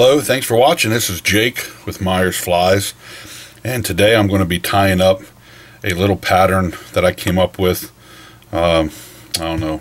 Hello, thanks for watching. This is Jake with Myers Flies, and today I'm going to be tying up a little pattern that I came up with, um, I don't know,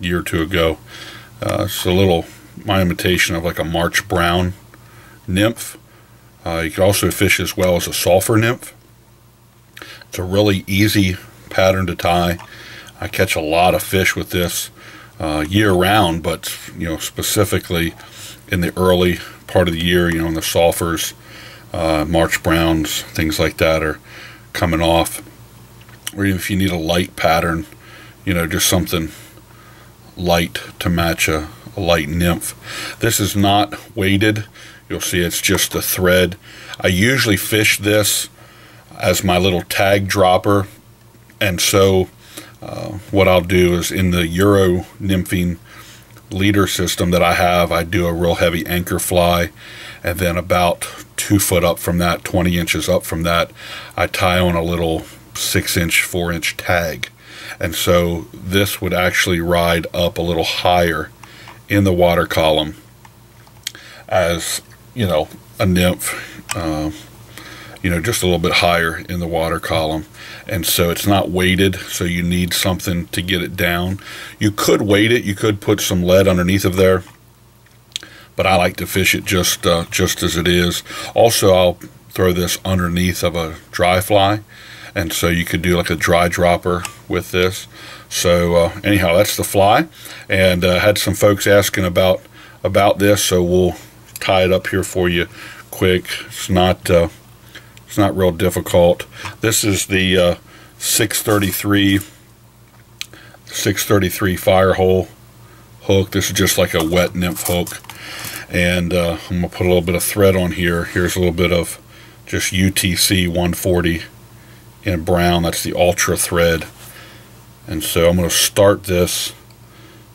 a year or two ago. Uh, it's a little, my imitation of like a March Brown nymph. Uh, you can also fish as well as a sulfur nymph. It's a really easy pattern to tie. I catch a lot of fish with this uh, year round, but you know specifically in the early part of the year, you know, in the sulfurs, uh, March browns, things like that are coming off. Or even if you need a light pattern, you know, just something light to match a, a light nymph. This is not weighted. You'll see it's just a thread. I usually fish this as my little tag dropper. And so uh, what I'll do is in the Euro nymphing leader system that I have, I do a real heavy anchor fly, and then about two foot up from that, 20 inches up from that, I tie on a little six inch, four inch tag. And so this would actually ride up a little higher in the water column as, you know, a nymph, uh, you know, just a little bit higher in the water column. And so it's not weighted so you need something to get it down. You could weight it you could put some lead underneath of there but I like to fish it just uh, just as it is. Also I'll throw this underneath of a dry fly and so you could do like a dry dropper with this. So uh, anyhow that's the fly. And uh, had some folks asking about about this so we'll tie it up here for you quick. It's not uh, it's not real difficult. This is the uh, 633 633 Firehole hook. This is just like a wet nymph hook. And uh, I'm going to put a little bit of thread on here. Here's a little bit of just UTC 140 in brown. That's the ultra thread. And so I'm going to start this,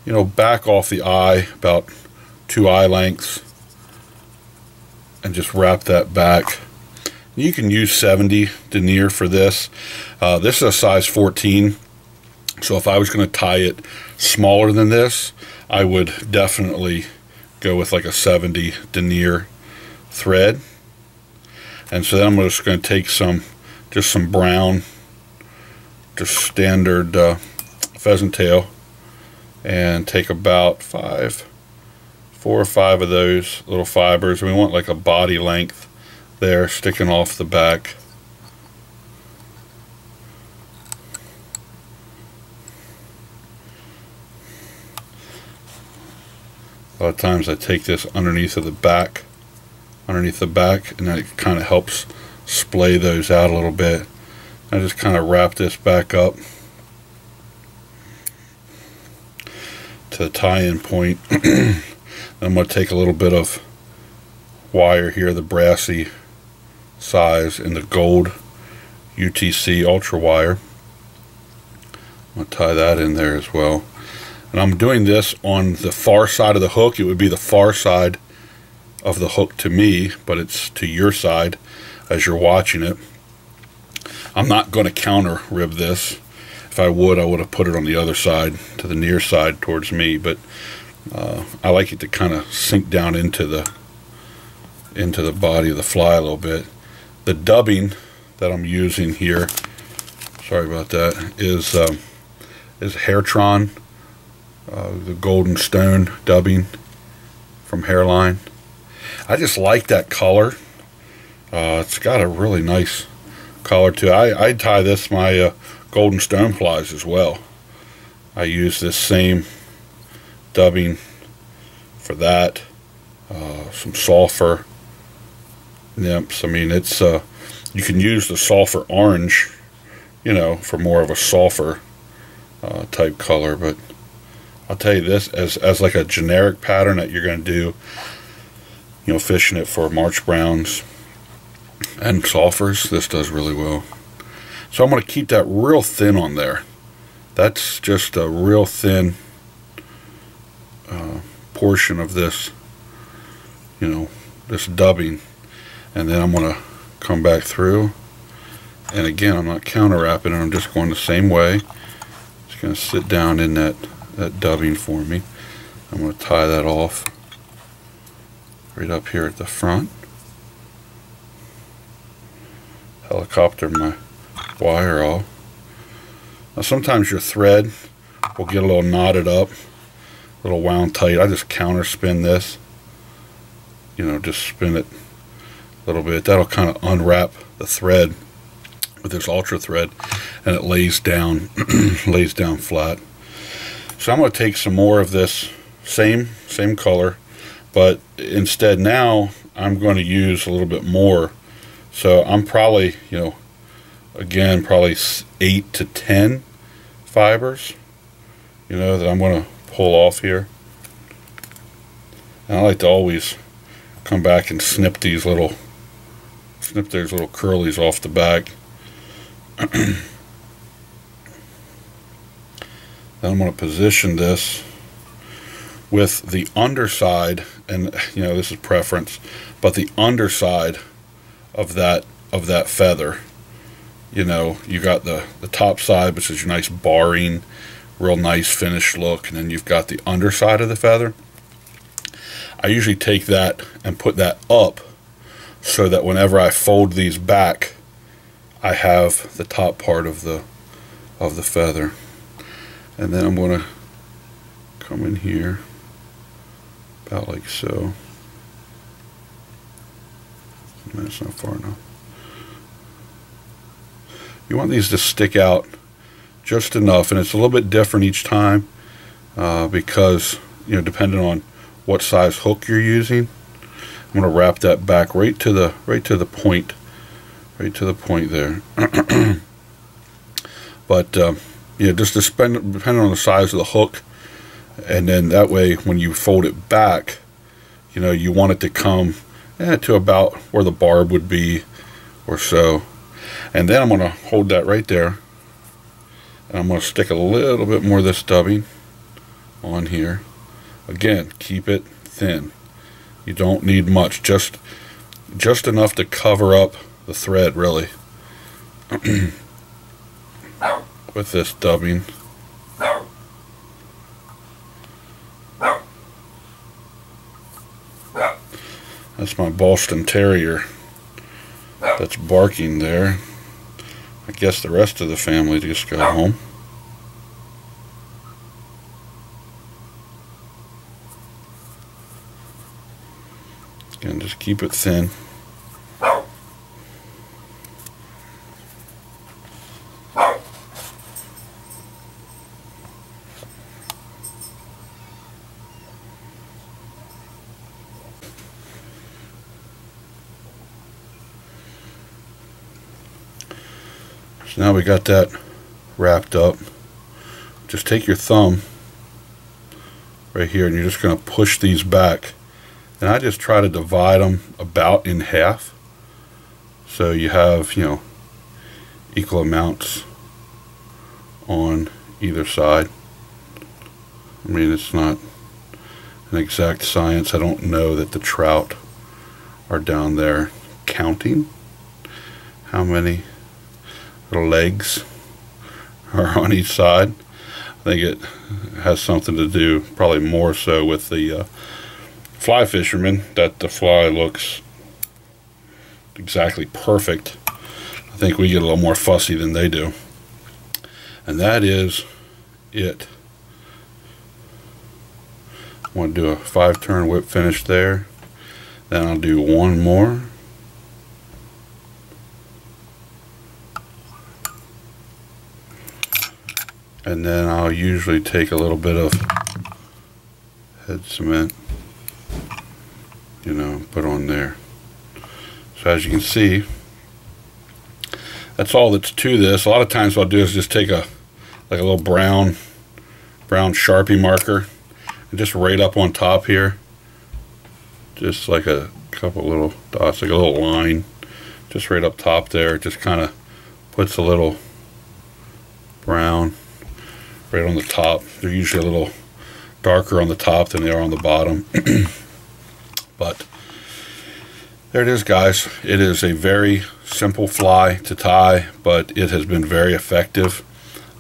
you know, back off the eye about two eye lengths and just wrap that back you can use 70 denier for this. Uh, this is a size 14. So if I was going to tie it smaller than this, I would definitely go with like a 70 denier thread. And so then I'm just going to take some, just some brown, just standard uh, pheasant tail, and take about five, four or five of those little fibers. We want like a body length there sticking off the back. A lot of times I take this underneath of the back, underneath the back, and then it kind of helps splay those out a little bit. I just kind of wrap this back up to the tie-in point. I'm going to take a little bit of wire here, the brassy size in the gold UTC ultra wire. I'm going to tie that in there as well. And I'm doing this on the far side of the hook. It would be the far side of the hook to me, but it's to your side as you're watching it. I'm not going to counter rib this. If I would, I would have put it on the other side, to the near side towards me, but uh, I like it to kind of sink down into the into the body of the fly a little bit the dubbing that I'm using here, sorry about that, is um, is Hare-Tron, uh, the Golden Stone dubbing from Hareline. I just like that color. Uh, it's got a really nice color to it. I, I tie this my uh, Golden Stone flies as well. I use this same dubbing for that. Uh, some sulfur nymphs. I mean, it's uh, you can use the sulfur orange, you know, for more of a sulfur uh, type color. But I'll tell you this as as like a generic pattern that you're going to do, you know, fishing it for March browns and sulfurs. This does really well. So I'm going to keep that real thin on there. That's just a real thin uh, portion of this, you know, this dubbing and then I'm going to come back through and again I'm not counter wrapping I'm just going the same way it's going to sit down in that that dubbing for me I'm going to tie that off right up here at the front. Helicopter my wire off. Now sometimes your thread will get a little knotted up, a little wound tight. I just counter spin this. You know, just spin it little bit. That'll kind of unwrap the thread with this ultra thread and it lays down lays down flat. So I'm going to take some more of this same same color but instead now I'm going to use a little bit more so I'm probably you know again probably 8 to 10 fibers you know that I'm going to pull off here and I like to always come back and snip these little snip those little curlies off the back. Then I'm going to position this with the underside and you know this is preference but the underside of that of that feather you know you got the the top side which is your nice barring real nice finished look and then you've got the underside of the feather. I usually take that and put that up so that whenever I fold these back I have the top part of the of the feather. And then I'm going to come in here about like so. That's not far enough. You want these to stick out just enough and it's a little bit different each time uh, because you know depending on what size hook you're using I'm going to wrap that back right to the right to the point right to the point there. But um, yeah just to spend, depending on the size of the hook and then that way when you fold it back you know you want it to come eh, to about where the barb would be or so. And then I'm going to hold that right there. And I'm going to stick a little bit more of this dubbing on here. Again keep it thin you don't need much just just enough to cover up the thread really. With this dubbing. That's my Boston Terrier that's barking there. I guess the rest of the family just got home Again, just keep it thin. So now we got that wrapped up. Just take your thumb right here and you're just going to push these back and I just try to divide them about in half. So you have you know equal amounts on either side. I mean it's not an exact science. I don't know that the trout are down there counting how many little legs are on each side. I think it has something to do probably more so with the uh, fly fishermen that the fly looks exactly perfect. I think we get a little more fussy than they do. And that is it. I want to do a five turn whip finish there. Then I'll do one more. And then I'll usually take a little bit of head cement put on there. So as you can see, that's all that's to this. A lot of times what I'll do is just take a, like a little brown, brown Sharpie marker and just right up on top here, just like a couple little dots, like a little line, just right up top there. Just kind of puts a little brown right on the top. They're usually a little darker on the top than they are on the bottom. But there it is, guys. It is a very simple fly to tie, but it has been very effective.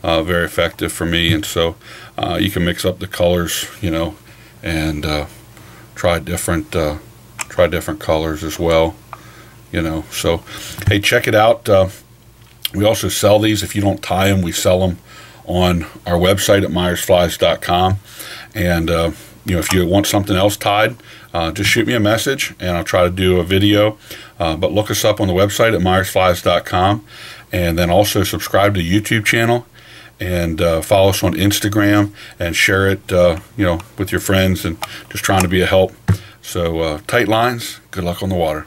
Uh, very effective for me, and so uh, you can mix up the colors, you know, and uh, try different try different colors as well. You know, so hey, check it out. Uh, we also sell these. If you don't tie them, we sell them on our website at myersflies.com. And uh, you know, if you want something else tied, uh, just shoot me a message and I'll try to do a video. Uh, but look us up on the website at myersflies.com and then also subscribe to YouTube channel and uh, follow us on Instagram and share it, uh, you know, with your friends and just trying to be a help. So uh, tight lines. Good luck on the water.